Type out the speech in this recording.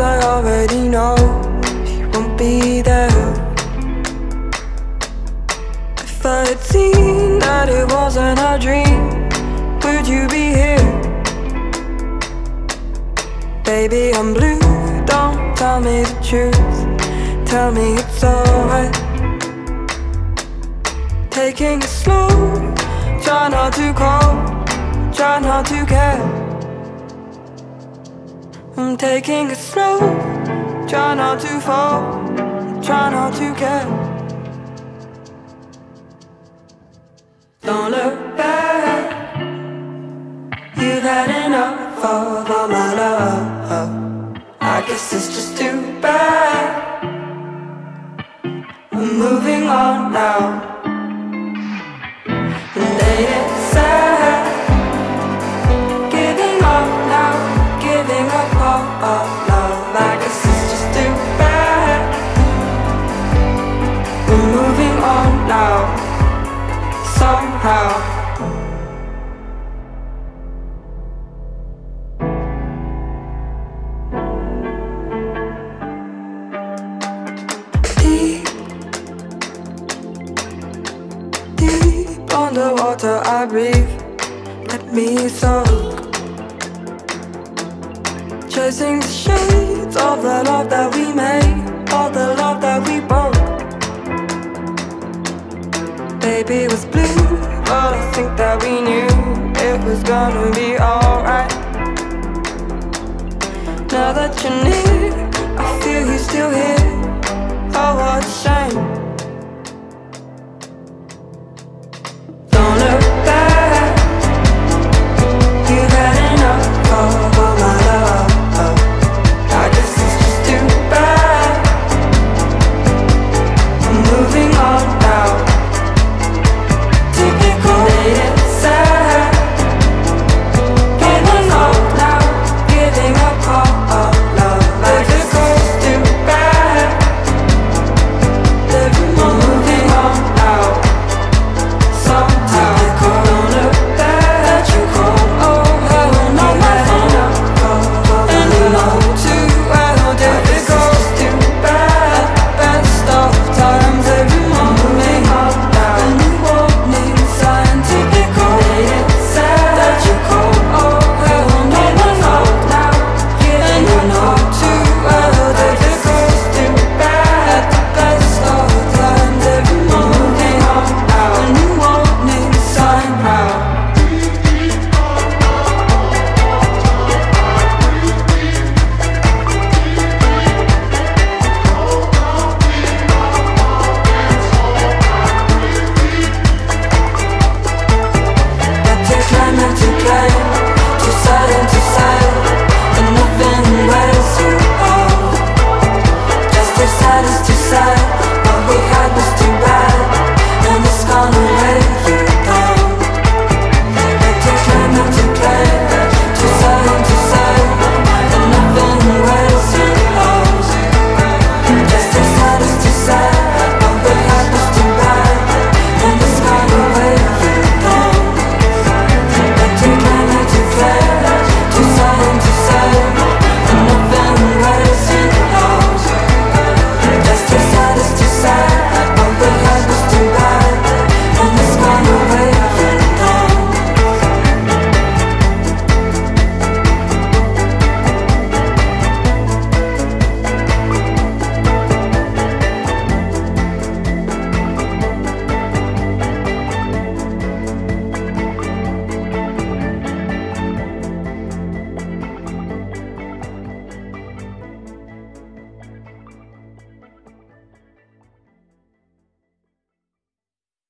already know you won't be there. If I had seen that it wasn't a dream, would you be here? Baby, I'm blue, don't tell me the truth. Tell me it's alright. Taking it slow, try not to call, try not to care. I'm taking it slow, try not to fall, try not to care. Don't look back, you've had enough of all my love. I guess it's just too bad. I'm moving on now. On now, somehow. Deep, deep underwater, I breathe. Let me soak. Chasing the shades of the love that we made, all the love that we broke. Baby was blue, but I think that we knew it was gonna be alright. Now that you're near, I feel you still here. Oh, what a shame.